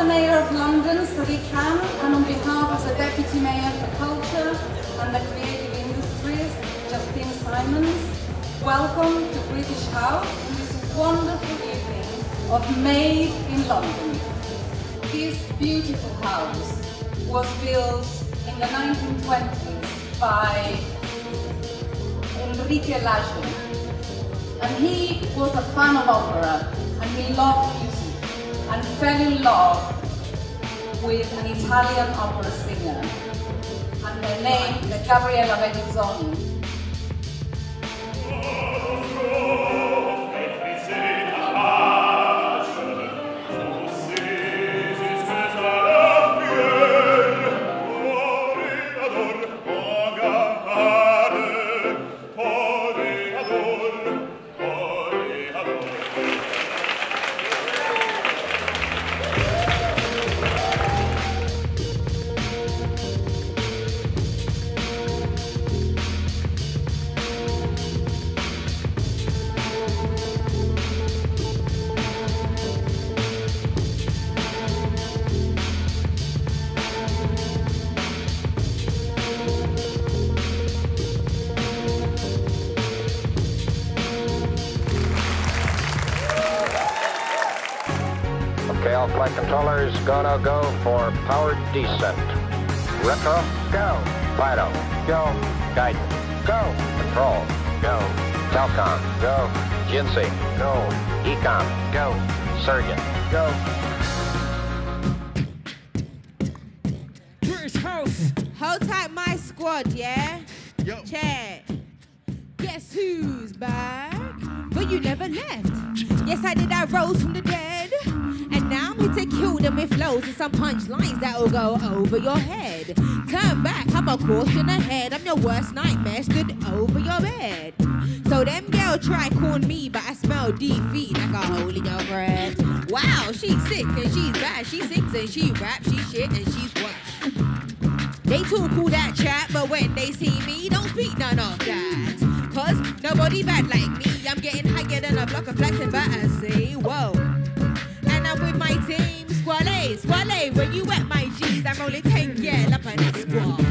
the Mayor of London, Sadiq Khan, and on behalf of the Deputy Mayor for Culture and the Creative Industries, Justine Simons, welcome to British House on this wonderful evening of Made in London. This beautiful house was built in the 1920s by Enrique Lage. And he was a fan of opera and he loved and fell in love with an Italian opera singer. And her name is Gabriella Besanzoni. Okay, all flight controllers, go, no, go for powered descent. Retro, go. Fido, go. Guidance, go. Control, go. Telcom, go. GNC, go. EECOM, go. Surgeon, go. British House. Hold tight, my squad, yeah? Yo. Check. Guess who's back? But you never left. Yes, I did. I rose from the dead. Kill them with flows and some punchlines that'll go over your head. Turn back, I'm a caution ahead. I'm your worst nightmare stood over your bed. So them girl try corn me, but I smell defeat like a hole in your bread. Wow, she's sick and she's bad. She sings and she raps, she shit and she's what? They talk all that chat, but when they see me, don't speak none of that. Cause nobody bad like me. I'm getting higher than a block of flats and batters. Say, whoa. And I'm with my team, Wale, Wale, where you at, my G's? I'm only 10 yeah, up on squad.